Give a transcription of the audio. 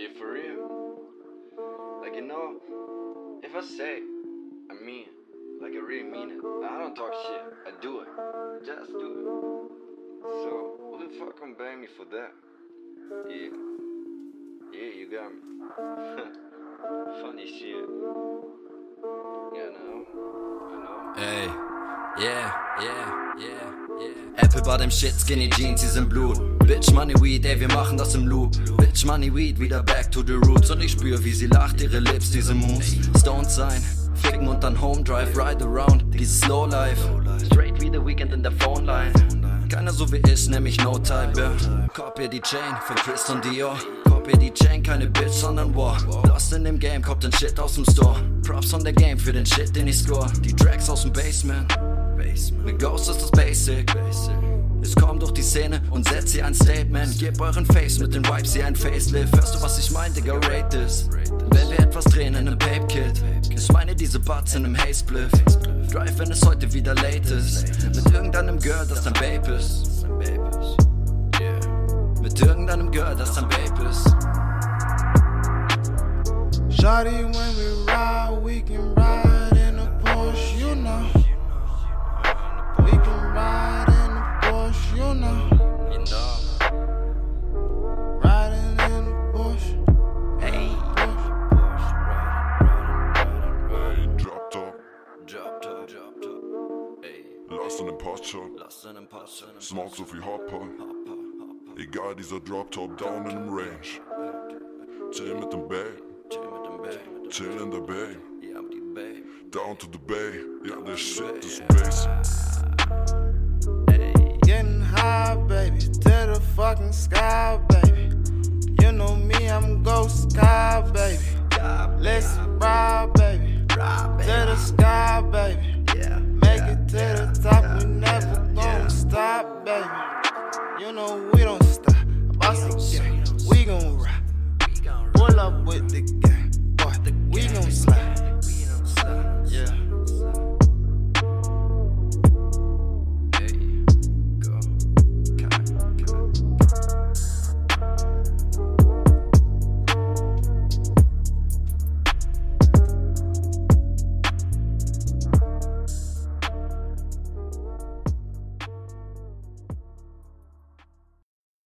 Yeah, for real. Like, you know, if I say, I mean. Like, I really mean it. I don't talk shit. I do it. Just do it. So, who the fuck can blame me for that? Yeah. Yeah, you got me. Funny shit. You know? You know? Ey, yeah, yeah, yeah, yeah. Apple bei dem Shit, Skinny Jeans, die sind Blut. Bitch Money Weed, ey, wir machen das im Loop. Bitch Money Weed, wieder back to the roots. Und ich spür, wie sie lacht, ihre Lips, diese Moves. Stoned sein, ficken und dann Home Drive, ride around. Dieses Slow Life. Straight wie The Weekend in der Phone Line. Keiner so wie ich, nämlich No Type, ja. Copy die Chain von Chris und Dior. Copy die Chain, keine Bitch, sondern War. Lost in dem Game, kommt den Shit aus dem Store. Props on the Game für den Shit, den ich score. Die Tracks aus dem Basement. Mit Ghost ist das Basic. Es kommt durch die Szene und setzt sie ein Statement. Gib euren Face mit den Vibes, sie ein Facelift. Hörst du, was ich mein, Digga, rate this. Wenn wir etwas drehen in nem Pape Kit. Ich meine diese Butts in nem Haze Spliff. Drive, wenn es heute wieder late ist. Mit irgendeinem Girl, das dein Babe ist. Mit irgendeinem Girl, das dein Babe ist. Shawty, when we ride, we can ride in a Porsche, you know. We can ride in a Porsche, you know. You know. Riding in a Porsche. Hey. Drop top, Drop top, drop top. Ey. lass in den Potshot. Lass einen Pass. Smoke so viel Hopper. Egal, dieser Drop top down in dem Range. Chill mit dem Bay, chill in der Bay. Ja, mit die Babe. Down to the Bay, Yeah, der Shit ist Bass. Getting high, baby, to the fucking sky, baby. You know me, I'm Ghxst Ky, baby. Let's ride, baby, to the sky, baby. Make it to the top, we never gonna stop, baby. You know we don't stop. Boss again, we gon' ride. Pull up with the gang, boy, we gon' slide.